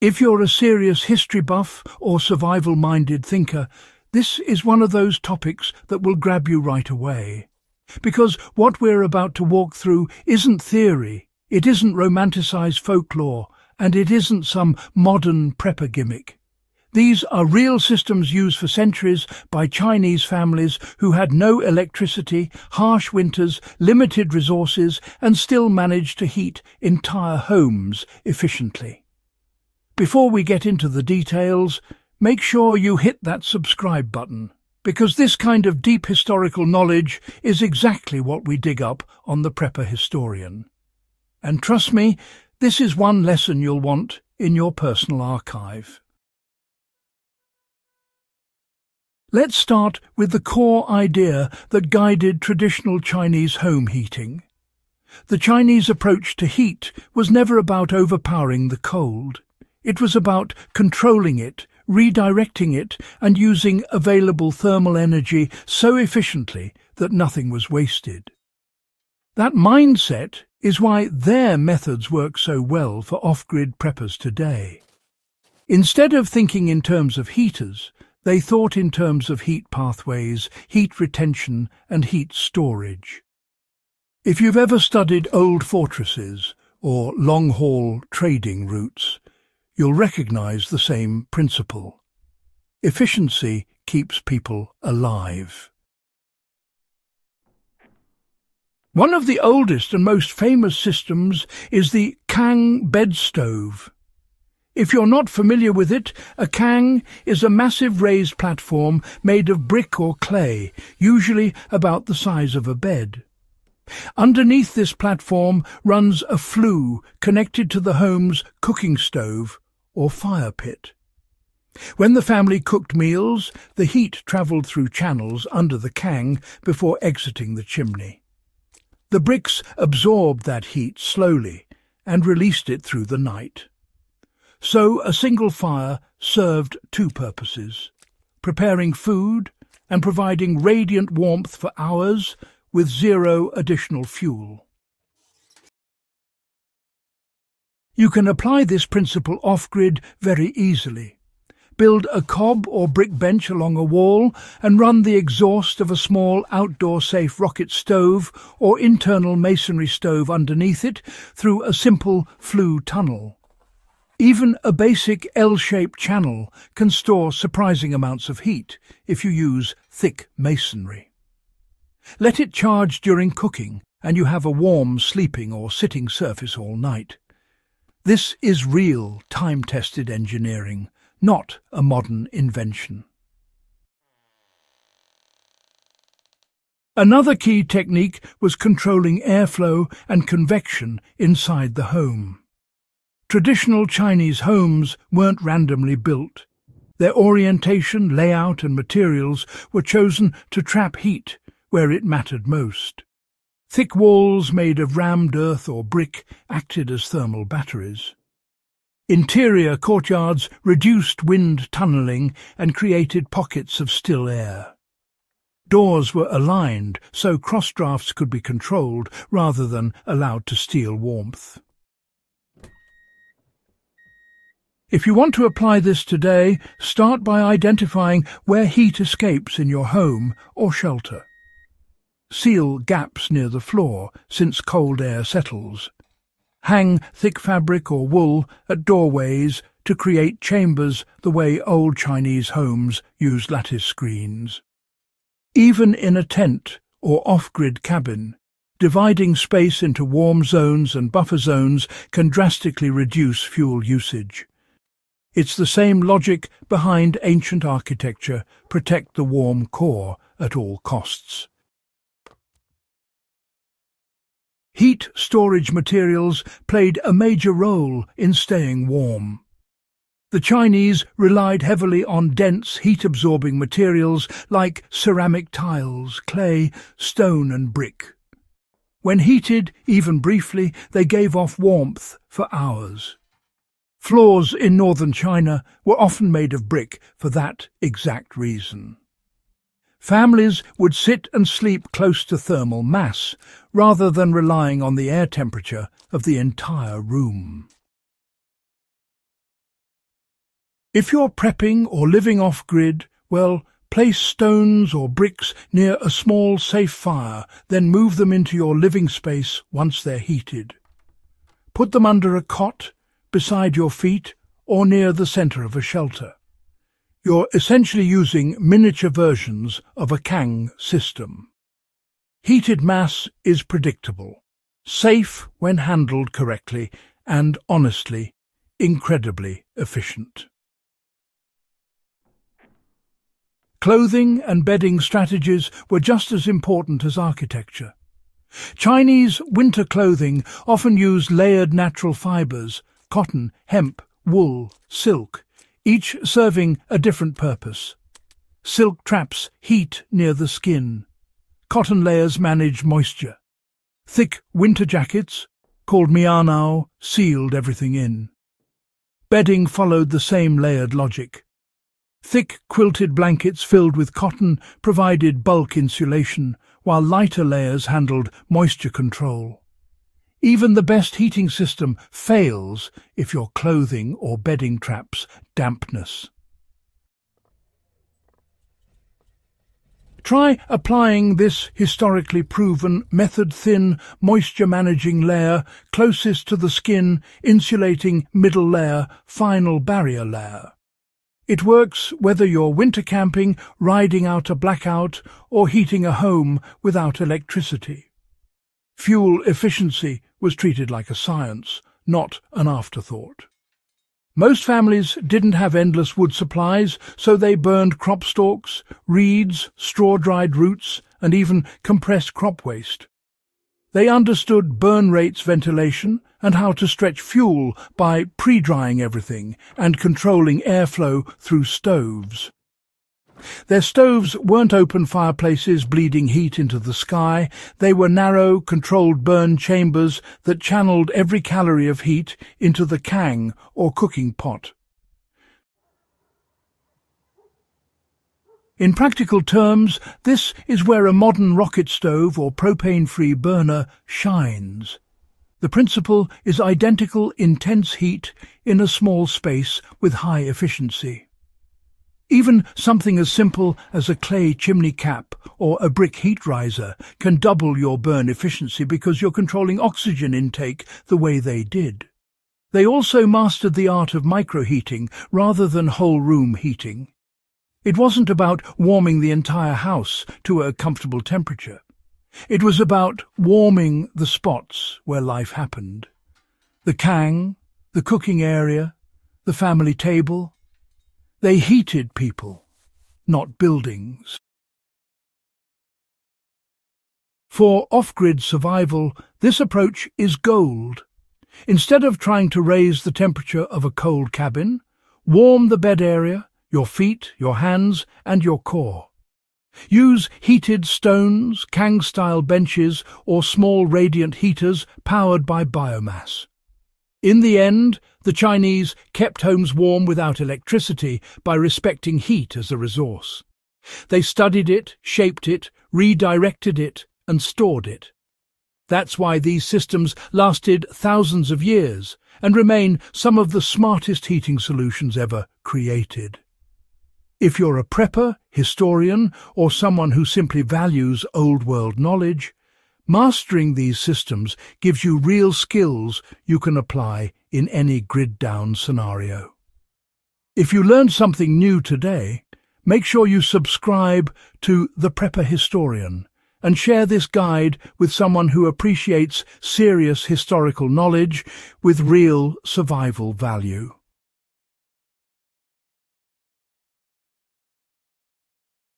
If you're a serious history buff or survival-minded thinker, this is one of those topics that will grab you right away. Because what we're about to walk through isn't theory, it isn't romanticised folklore, and it isn't some modern prepper gimmick. These are real systems used for centuries by Chinese families who had no electricity, harsh winters, limited resources, and still managed to heat entire homes efficiently. Before we get into the details, make sure you hit that subscribe button, because this kind of deep historical knowledge is exactly what we dig up on the Prepper Historian. And trust me, this is one lesson you'll want in your personal archive. Let's start with the core idea that guided traditional Chinese home heating. The Chinese approach to heat was never about overpowering the cold. It was about controlling it, redirecting it, and using available thermal energy so efficiently that nothing was wasted. That mindset is why their methods work so well for off-grid preppers today. Instead of thinking in terms of heaters, they thought in terms of heat pathways, heat retention and heat storage. If you've ever studied old fortresses or long-haul trading routes, you'll recognize the same principle. Efficiency keeps people alive. One of the oldest and most famous systems is the Kang bed stove. If you're not familiar with it, a kang is a massive raised platform made of brick or clay, usually about the size of a bed. Underneath this platform runs a flue connected to the home's cooking stove or fire pit. When the family cooked meals, the heat travelled through channels under the kang before exiting the chimney. The bricks absorbed that heat slowly and released it through the night. So a single fire served two purposes, preparing food and providing radiant warmth for hours with zero additional fuel. You can apply this principle off-grid very easily. Build a cob or brick bench along a wall and run the exhaust of a small outdoor-safe rocket stove or internal masonry stove underneath it through a simple flue tunnel. Even a basic L-shaped channel can store surprising amounts of heat if you use thick masonry. Let it charge during cooking and you have a warm sleeping or sitting surface all night. This is real time-tested engineering, not a modern invention. Another key technique was controlling airflow and convection inside the home. Traditional Chinese homes weren't randomly built. Their orientation, layout and materials were chosen to trap heat where it mattered most. Thick walls made of rammed earth or brick acted as thermal batteries. Interior courtyards reduced wind tunnelling and created pockets of still air. Doors were aligned so cross drafts could be controlled rather than allowed to steal warmth. If you want to apply this today, start by identifying where heat escapes in your home or shelter. Seal gaps near the floor, since cold air settles. Hang thick fabric or wool at doorways to create chambers the way old Chinese homes used lattice screens. Even in a tent or off-grid cabin, dividing space into warm zones and buffer zones can drastically reduce fuel usage. It's the same logic behind ancient architecture, protect the warm core at all costs. Heat storage materials played a major role in staying warm. The Chinese relied heavily on dense heat-absorbing materials like ceramic tiles, clay, stone and brick. When heated, even briefly, they gave off warmth for hours. Floors in northern China were often made of brick for that exact reason. Families would sit and sleep close to thermal mass, rather than relying on the air temperature of the entire room. If you're prepping or living off-grid, well, place stones or bricks near a small safe fire, then move them into your living space once they're heated. Put them under a cot, beside your feet, or near the centre of a shelter. You're essentially using miniature versions of a Kang system. Heated mass is predictable, safe when handled correctly, and honestly, incredibly efficient. Clothing and bedding strategies were just as important as architecture. Chinese winter clothing often used layered natural fibres, cotton, hemp, wool, silk, each serving a different purpose. Silk traps heat near the skin. Cotton layers manage moisture. Thick winter jackets, called mianao, sealed everything in. Bedding followed the same layered logic. Thick quilted blankets filled with cotton provided bulk insulation, while lighter layers handled moisture control. Even the best heating system fails if your clothing or bedding traps dampness. Try applying this historically proven method-thin moisture-managing layer closest to the skin, insulating middle layer, final barrier layer. It works whether you're winter camping, riding out a blackout, or heating a home without electricity. Fuel efficiency was treated like a science, not an afterthought. Most families didn't have endless wood supplies, so they burned crop stalks, reeds, straw-dried roots, and even compressed crop waste. They understood burn rates ventilation and how to stretch fuel by pre-drying everything and controlling airflow through stoves. Their stoves weren't open fireplaces bleeding heat into the sky, they were narrow, controlled burn chambers that channeled every calorie of heat into the kang, or cooking pot. In practical terms, this is where a modern rocket stove or propane-free burner shines. The principle is identical intense heat in a small space with high efficiency. Even something as simple as a clay chimney cap or a brick heat riser can double your burn efficiency because you're controlling oxygen intake the way they did. They also mastered the art of microheating rather than whole room heating. It wasn't about warming the entire house to a comfortable temperature. It was about warming the spots where life happened. The kang, the cooking area, the family table, they heated people, not buildings. For off-grid survival, this approach is gold. Instead of trying to raise the temperature of a cold cabin, warm the bed area, your feet, your hands, and your core. Use heated stones, Kang-style benches, or small radiant heaters powered by biomass. In the end, the Chinese kept homes warm without electricity by respecting heat as a resource. They studied it, shaped it, redirected it, and stored it. That's why these systems lasted thousands of years and remain some of the smartest heating solutions ever created. If you're a prepper, historian, or someone who simply values old-world knowledge, Mastering these systems gives you real skills you can apply in any grid-down scenario. If you learned something new today, make sure you subscribe to The Prepper Historian and share this guide with someone who appreciates serious historical knowledge with real survival value.